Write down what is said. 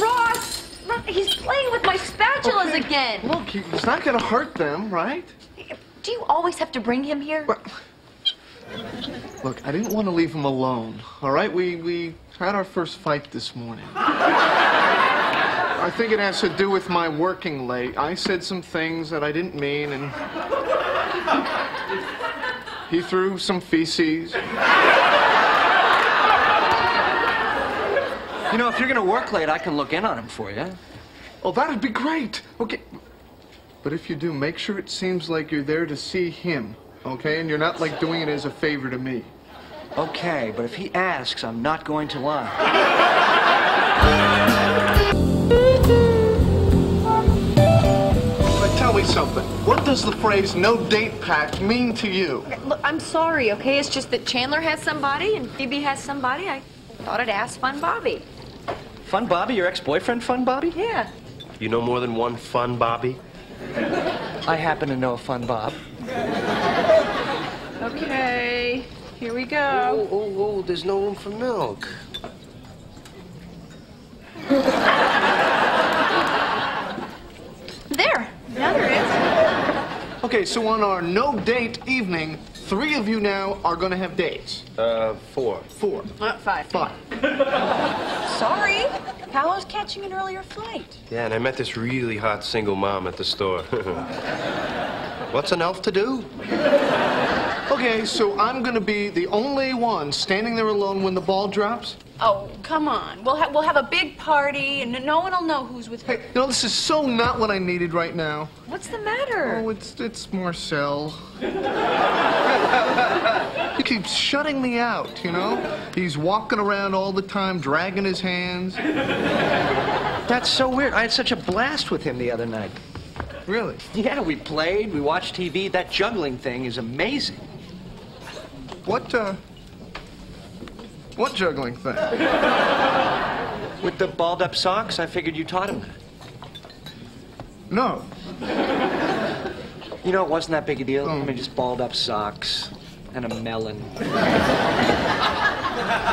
Ross! He's playing with my spatulas Okay. again. Look, he's not gonna hurt them, right? Do you always have to bring him here? Well, Look, I didn't want to leave him alone. All right, we we had our first fight this morning. I think it has to do with my working late. I said some things that I didn't mean, and he threw some feces. You know, if you're gonna work late, I can look in on him for you. Oh, that'd be great. Okay. But if you do, make sure it seems like you're there to see him, okay? And you're not like doing it as a favor to me. Okay, but if he asks, I'm not going to lie. But tell me something. What does the phrase no date pact mean to you? Look, I'm sorry, okay? It's just that Chandler has somebody and Phoebe has somebody. I thought I'd ask Fun Bobby. Fun Bobby, your ex-boyfriend, Fun Bobby? Yeah. You know more than one fun, Bobby? I happen to know a Fun Bob. Okay, here we go. Oh, oh, oh, there's no room for milk. There. Now there is. Okay, so on our no date evening, three of you now are gonna have dates. Uh, four. Four. Uh, five. Five. Sorry. Paolo's catching an earlier flight. Yeah, and I met this really hot single mom at the store. What's an elf to do? Okay, so I'm gonna be the only one standing there alone when the ball drops? Oh, come on. We'll, ha- we'll have a big party, and no one will know who's with Hey, you know, this is so not what I needed right now. What's the matter? Oh, it's it's Marcel. he keeps shutting me out, you know? He's walking around all the time, dragging his hands. That's so weird. I had such a blast with him the other night. Really? Yeah, we played, we watched TV. That juggling thing is amazing. What, uh. What juggling thing? With the balled up socks, I figured you taught him that. No. You know, it wasn't that big a deal. I mean, just balled up socks and a melon.